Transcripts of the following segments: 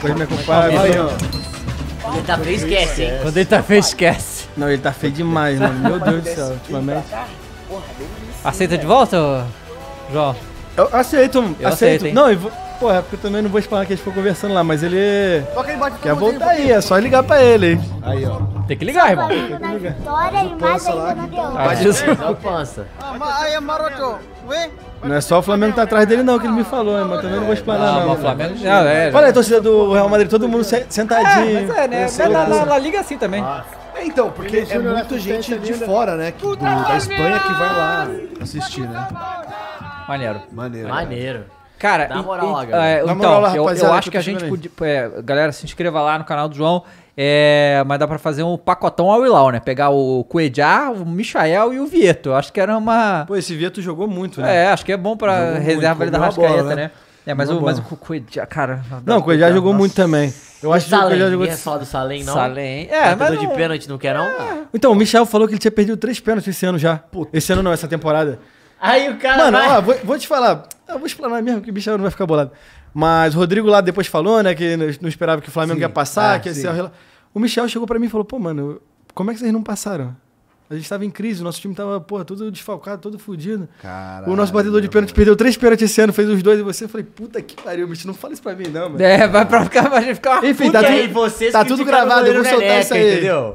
Pode me ó. Quando ele tá feio, esquece, hein? Quando ele tá feio, esquece. Não, ele tá feio demais, mano. Meu Deus do céu, ultimamente. Aceita de volta, ô, João? Eu aceito, Eu aceito. aceito, hein? não, eu vou, porra, porque eu também não vou explanar que a gente ficou conversando lá, mas ele quer voltar aí, é só ligar pra ele, hein? Aí, ó. Tem que ligar, irmão. Na vitória e mais ainda na derrota. Ah. Dá o pança. Não é só o Flamengo que tá atrás dele, não, que ele me falou, hein, mas também não vou Ah, não. o Flamengo. Não, é. Olha aí, torcida do Real Madrid, todo mundo se- É, sentadinho. mas é, né? Mas na, na, na Liga é assim também. É, então, porque é muita gente de fora, né? que- do- da Espanha que vai lá assistir, né? Maneiro. Maneiro. Maneiro. Cara, e- moral lá, e- galera. é, então, moral lá, eu, eu acho que a gente podia. é, galera, se inscreva lá no canal do João. É, mas dá pra fazer um pacotão ao Ilau, né? Pegar o Cuejá, o Michael e o Vieto. Eu acho que era uma. Pô, esse Vieto jogou muito, né? É, acho que é bom pra Jogou reserva muito, ali da Rascaeta, né? né? É, mas, o, mas o Cuejá, cara. Não, o Cuejá jogou muito também. Eu acho que o jogou... ninguém é só do Salem, não. Salem. É, mas. Batedor de não- pênalti, não quer não? Então, o Michel falou que ele tinha perdido três pênaltis esse ano já. Esse ano não, essa temporada. Aí o cara Mano, vai... ó, vou, vou te falar. Eu vou explanar mesmo que o Michel não vai ficar bolado. Mas o Rodrigo lá depois falou, né, que não não esperava que o Flamengo Sim. ia passar, Ah, que ia sim. ser o Michel chegou pra mim e falou, pô, mano, como é que vocês não passaram? A gente tava em crise, o nosso time tava, porra, todo desfalcado, todo fudido. Caralho, o nosso batedor de pênalti perdeu três pênaltis esse ano, fez os dois e você. Eu falei, puta que pariu, bicho, não fala isso pra mim, não, mano. É, vai pra ficar, vai ficar uma Enfim, puta tá tudo, aí vocês tá tudo gravado, eu vou soltar isso aí. Entendeu?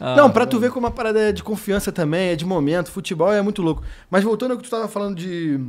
Ah, não, pra tu ver como a parada é de confiança também, é de momento, futebol é muito louco. Mas voltando ao que tu tava falando de,